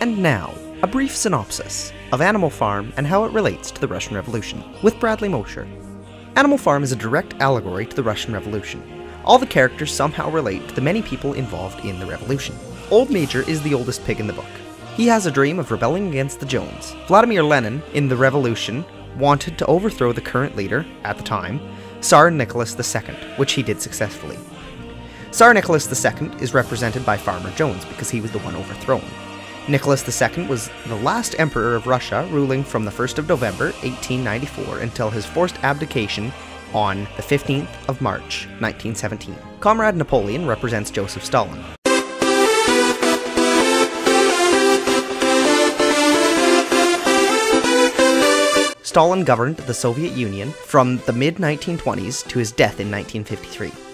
And now, a brief synopsis of Animal Farm and how it relates to the Russian Revolution, with Bradley Mosher. Animal Farm is a direct allegory to the Russian Revolution. All the characters somehow relate to the many people involved in the revolution. Old Major is the oldest pig in the book. He has a dream of rebelling against the Jones. Vladimir Lenin, in the revolution, wanted to overthrow the current leader, at the time, Tsar Nicholas II, which he did successfully. Tsar Nicholas II is represented by Farmer Jones because he was the one overthrown. Nicholas II was the last emperor of Russia, ruling from the 1st of November 1894 until his forced abdication on the 15th of March 1917. Comrade Napoleon represents Joseph Stalin. Stalin governed the Soviet Union from the mid 1920s to his death in 1953.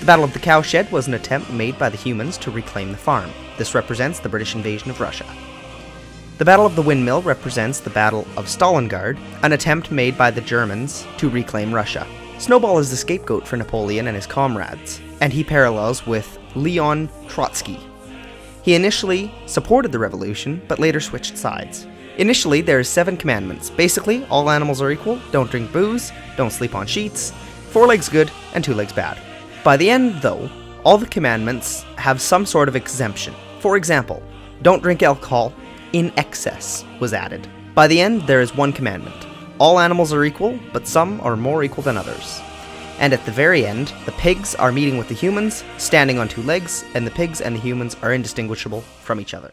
The Battle of the Cowshed was an attempt made by the humans to reclaim the farm. This represents the British invasion of Russia. The Battle of the Windmill represents the Battle of Stalingrad, an attempt made by the Germans to reclaim Russia. Snowball is the scapegoat for Napoleon and his comrades, and he parallels with Leon Trotsky. He initially supported the revolution, but later switched sides. Initially, there are seven commandments. Basically, all animals are equal, don't drink booze, don't sleep on sheets, four legs good, and two legs bad. By the end, though, all the commandments have some sort of exemption. For example, don't drink alcohol in excess was added. By the end, there is one commandment. All animals are equal, but some are more equal than others. And at the very end, the pigs are meeting with the humans, standing on two legs, and the pigs and the humans are indistinguishable from each other.